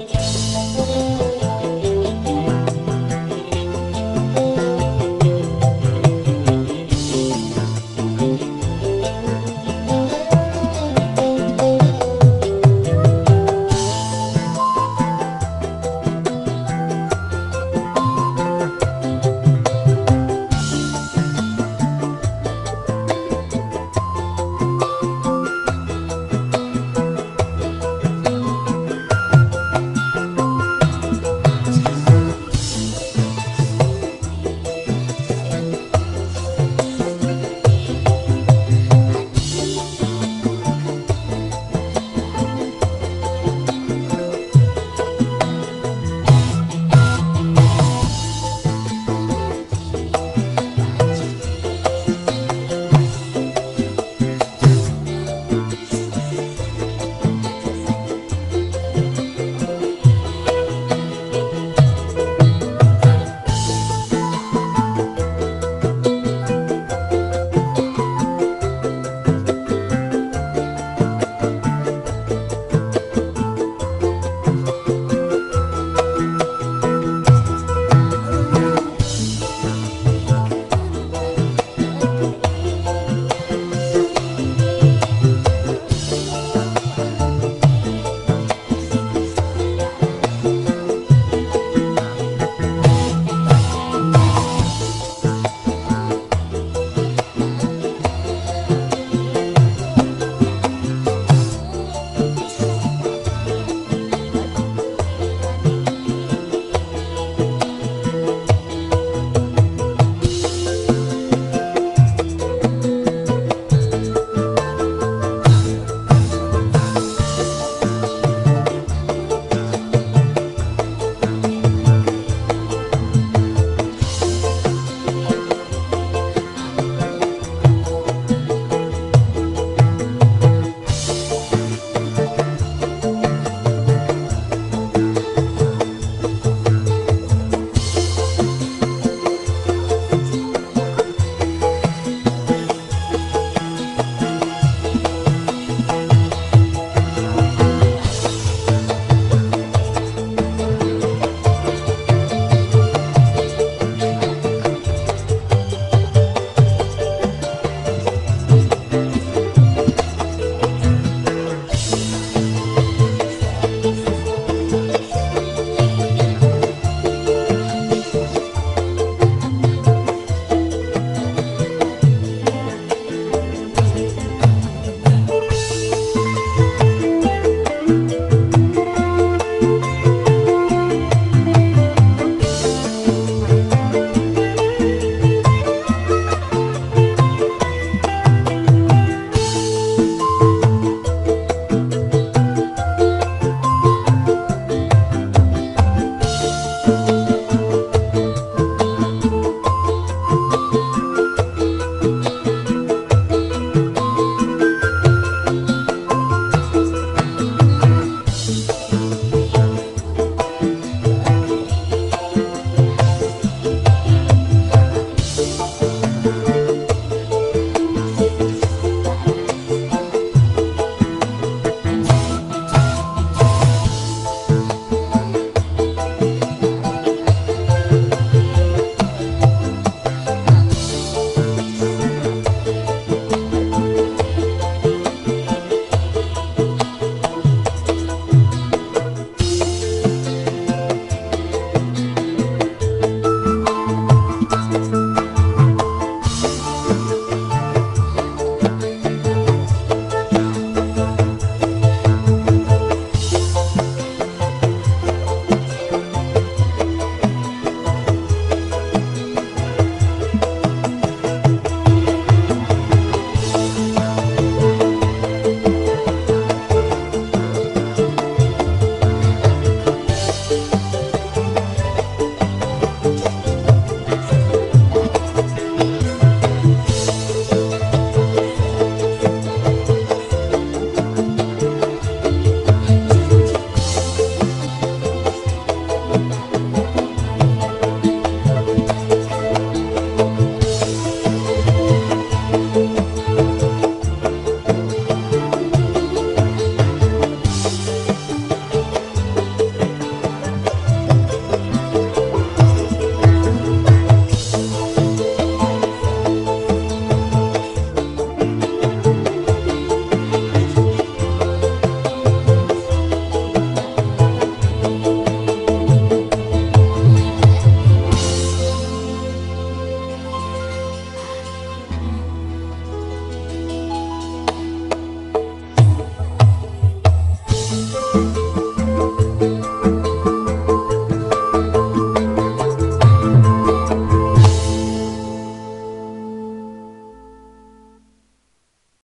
Música